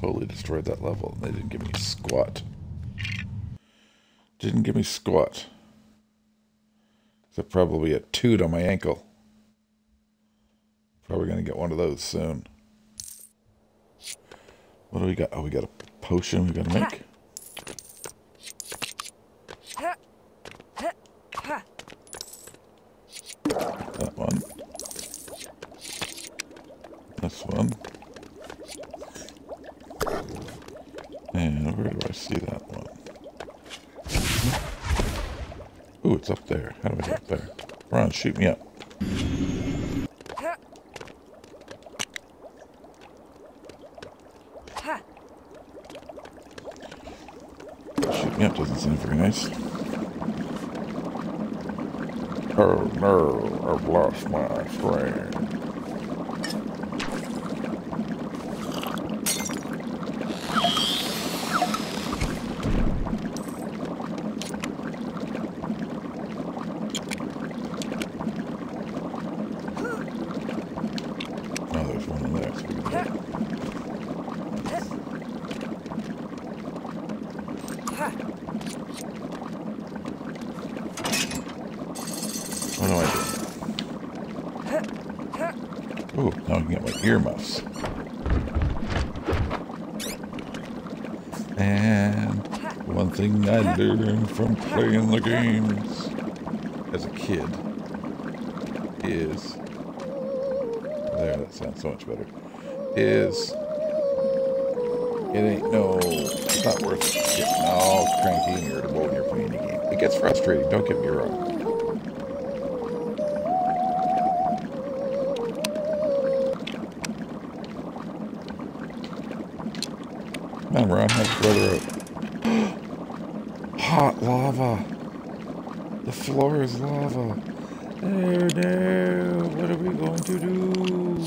totally destroyed that level. They didn't give me squat. Didn't give me squat. Except probably a toot on my ankle. Probably going to get one of those soon. What do we got? Oh, we got a potion we got to make. That one. This one. And where do I see that one? Ooh, it's up there. How do I get up there? Ron, shoot me up. Shoot me up doesn't sound very nice. Oh no, I've lost my friend. Oh, there's one in there. So we can go. What do I do? Ooh, now I can get my earmuffs. And one thing I learned from playing the games as a kid is there, that sounds so much better. Is it ain't no, it's not worth getting all cranky and irritable when you're playing the game. It gets frustrating, don't get me wrong. Come on, Ron, brother. Hot lava. The floor is lava. Oh no, what are we going to do?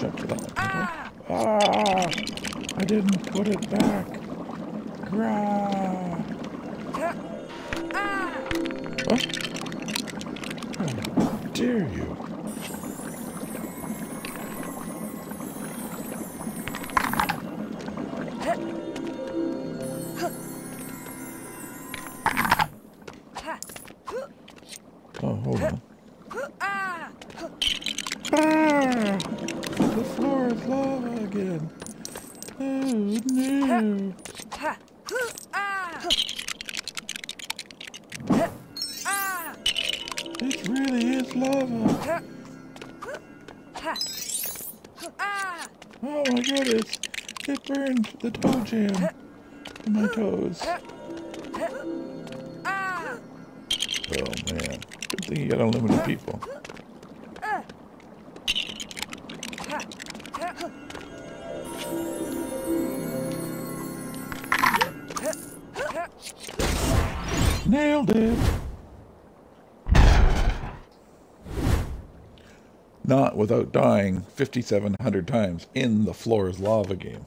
I? Ah! I didn't put it back. Grah! What? How dare you? Oh, hold on. Ah! The floor is lava again. Oh no. It really is lava. Oh my goodness. It burned the toe jam in my toes. Oh man. Good thing you got unlimited people. Nailed it. Not without dying 5,700 times in the floor's lava game.